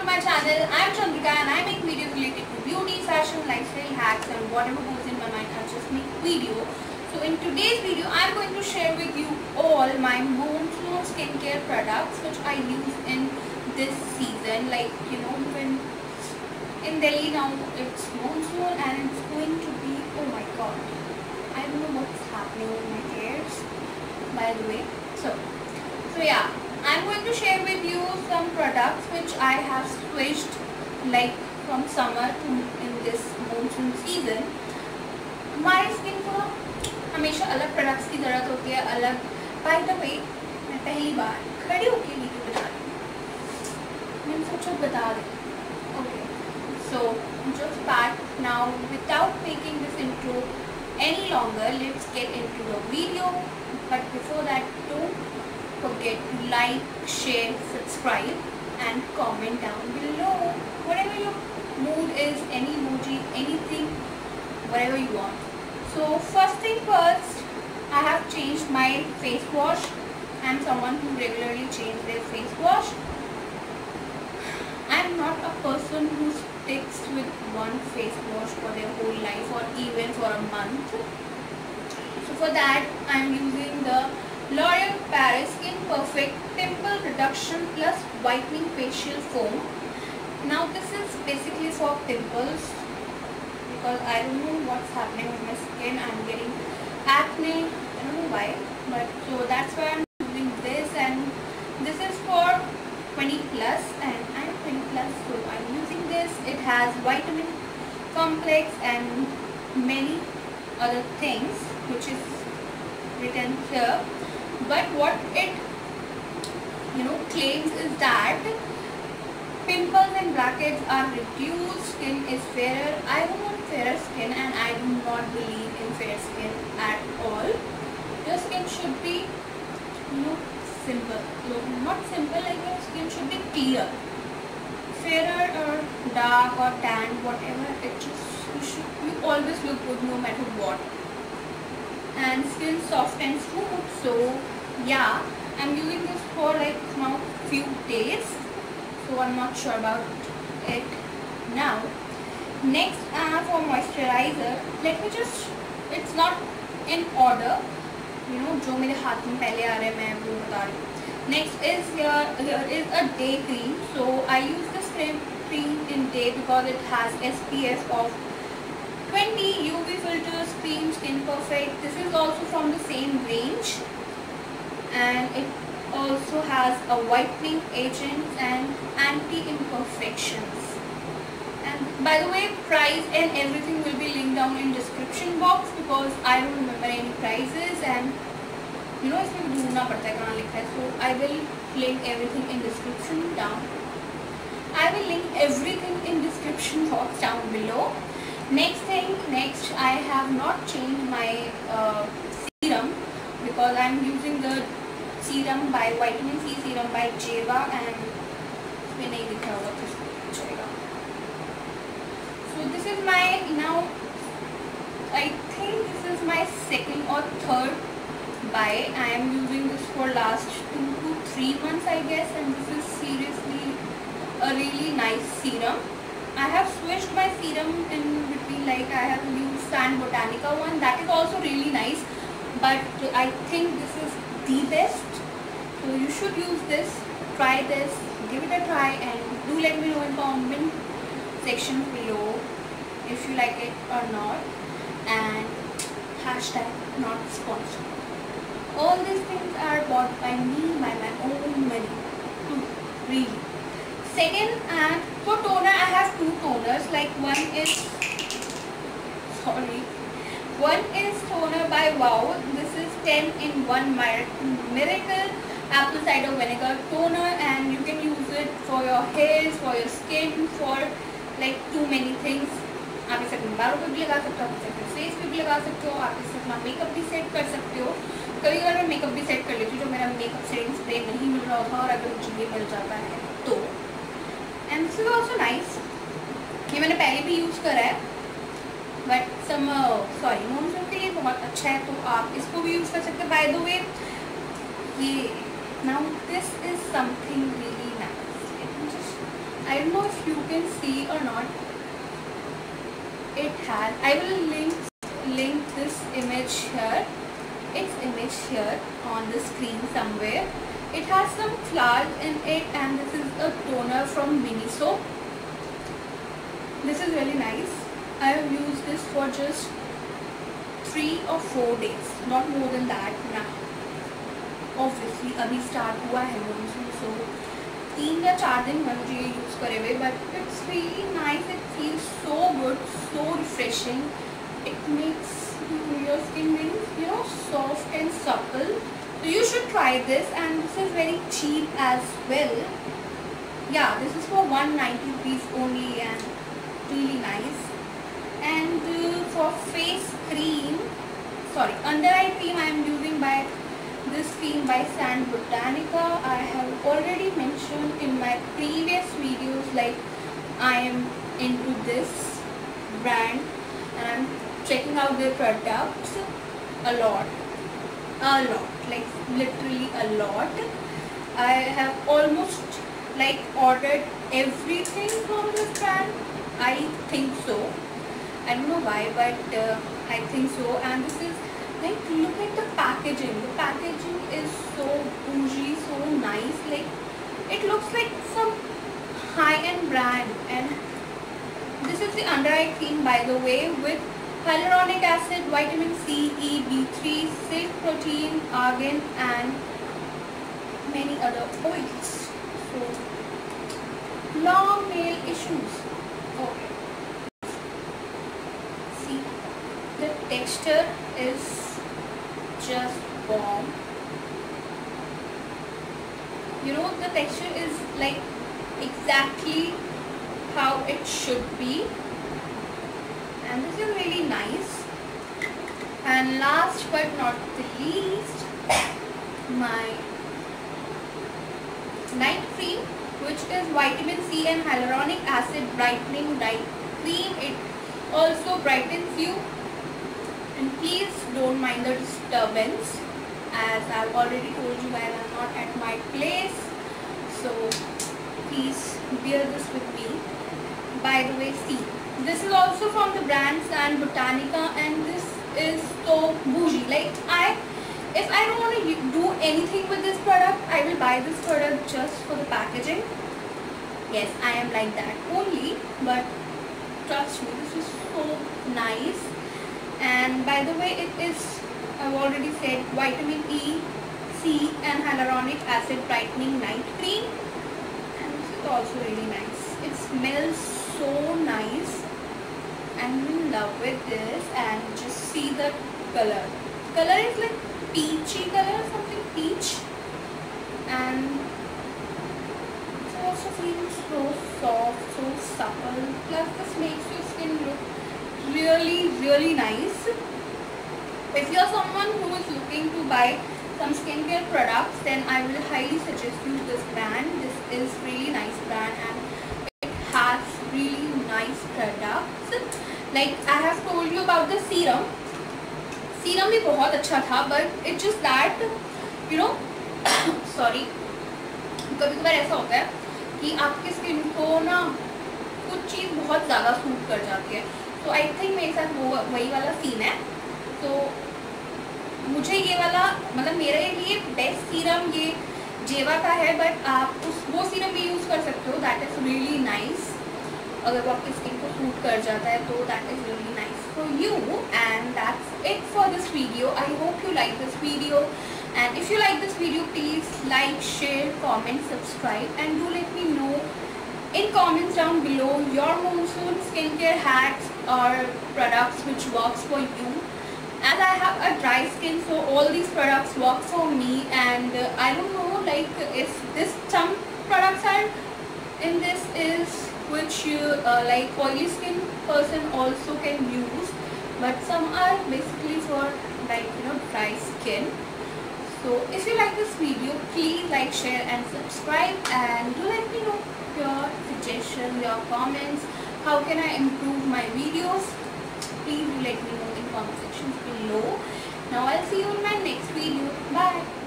to my channel. I am Chandrika and I make videos related to beauty, fashion, lifestyle hacks and whatever goes in my mind I just make video. So in today's video I am going to share with you all my monsoon skincare products which I use in this season like you know when in Delhi now it's monsoon and it's going to be oh my god I don't know what's happening with my hairs by the way so so yeah I'm going to share with you some products which I have switched like from summer to in this monsoon season. हमारी skin को हमेशा अलग products की ज़रूरत होती है अलग bye the वे मैं पहली बार खड़ी होके वीडियो बना रही हूँ मैंने सोचा बता दें okay so just start now without making this intro any longer let's get into the video like, share, subscribe and comment down below. Whatever your mood is, any emoji, anything, whatever you want. So first thing first, I have changed my face wash. I am someone who regularly changes their face wash. I am not a person who sticks with one face wash for their whole life or even for a month. So for that, I am using the L'Oreal Paris Skin Perfect Pimple Reduction Plus Whitening Facial Foam. Now this is basically for pimples because I don't know what's happening with my skin. I'm getting acne. I don't know why. But so that's why I'm using this and this is for 20 plus and I'm 20 plus so I'm using this. It has vitamin complex and many other things which is written here but what it you know claims is that pimples and blackheads are reduced skin is fairer. I want fairer skin and i do not believe in fair skin at all. Your skin should be you know simple. Not simple like your skin should be clear. Fairer or dark or tan whatever it just you should you always look good no matter what and skin soft and smooth so yeah I'm using this for like now few days so I'm not sure about it now next uh, for moisturizer let me just it's not in order you know जो मेरे हाथ में पहले आ रहे हैं मैं वो बता रही हूँ next is here here is a day cream so I use this cream cream in day because it has SPF of 20 UV filters cream skin perfect this is also from the same range and it also has a whitening agent and anti-imperfections and by the way price and everything will be linked down in description box because I don't remember any prices and you know इसमें ढूंढना पड़ता है कहाँ लिखा है so I will link everything in description down I will link everything in description box down below next thing next I have not changed my uh, serum because I'm using the serum by vitamin C serum by Jeva and so this is my now I think this is my second or third buy. I am using this for last two to three months I guess and this is seriously a really nice serum. I have switched my serum in between like I have used St.Botanica one. That is also really nice but I think this is the best. So you should use this. Try this. Give it a try and do let me know in comment section below if you like it or not. And hashtag not sponsored. All these things are bought by me by my own money. Hmm, really. Second and for toner I have two toners like one is sorry one is toner by wow this is 10 in 1 miracle apple cider vinegar toner and you can use it for your hairs for your skin for like too many things आप इसे अपने बालों पे भी लगा सकते हो आप इसे अपने फेस पे भी लगा सकते हो आप इसे अपना मेकअप भी सेट कर सकते हो कभी कभी मैं मेकअप भी सेट कर लेती हूँ जो मेरा मेकअप सेटिंग स्प्रे नहीं मिल रहा होता और अगर मुझे ये मिल जाता है तो and this is also nice ये मैंने पहले भी यूज़ करा है बट सम सॉरी मोमसम के लिए बहुत अच्छा है तो आप इसको भी यूज़ कर सकते हैं बाय द वे ये now this is something really nice I don't know if you can see or not it has I will link link this image here its image here on the screen somewhere it has some flowers in it and this is a toner from Miniso this is really nice I have used this for just three or four days not more than that now obviously अभी start हुआ है monsoon so तीन या चार दिन हुए मुझे ये यूज़ करे हुए but it's really nice it feels so good so refreshing it makes your skin very you know soft and supple so you should try this and this is very cheap as well. Yeah this is for 190 rupees only and really nice. And uh, for face cream sorry under eye cream I am using by this cream by St.Botanica. I have already mentioned in my previous videos like I am into this brand and I'm checking out their products a lot a lot like literally a lot. I have almost like ordered everything from this brand I think so. I don't know why but uh, I think so. And this is like look at the packaging. The packaging is so bougie so nice. Like it looks like some high-end brand. And this is the under eye cream by the way with hyaluronic acid, vitamin C, E, B3, silk protein, argan and many other oils. So, long nail issues. Okay. See, the texture is just bomb. You know, the texture is like exactly how it should be and this is really nice. And last but not the least my night cream which is vitamin C and hyaluronic acid brightening night cream. It also brightens you. And please don't mind the disturbance. As I've already told you I'm not at my place. So please bear this with me. By the way see this is also from the brand St.Botanica and this is so bougie. Like I, if I don't want to do anything with this product, I will buy this product just for the packaging. Yes, I am like that only. But trust me, this is so nice. And by the way, it is, I've already said, vitamin E, C and hyaluronic acid brightening night cream. And this is also really nice. It smells so nice I'm in love with this and just see the color. Color is like peachy color, something peach. And it also feels so soft, so supple. Plus this makes your skin look really, really nice. If you're someone who is looking to buy some skincare products, then I will highly suggest you this brand. This is really nice brand and it has really nice products. Like I have told you about the serum serum भी बहुत अच्छा था but it just that you know sorry कभी कभार ऐसा होता है कि आपकी स्किन को ना कुछ चीज़ बहुत ज़्यादा सूट कर जाती है। तो आई थिंक मेरे साथ वो वही वाला सीन है। तो मुझे ये वाला मतलब मेरे लिए बेस्ट सीरम ये जेवा का है बट आप उस, वो सीरम भी यूज़ कर सकते हो दैट इज़ रियली नाइस अगर वो आपकी स्किन सूट कर जाता है तो that is really nice for you and that's it for this video I hope you like this video and if you like this video please like share comment subscribe and do let me know in comments down below your monsoon skincare hacks or products which works for you as I have a dry skin so all these products work for me and uh, I don't know like if this some products are in this is which you uh, like oily skin person also can use but some are basically for like you know dry skin. So if you like this video please like share and subscribe and do let me know your suggestions your comments. How can I improve my videos? Please do let me know in comment section below. Now I'll see you in my next video. Bye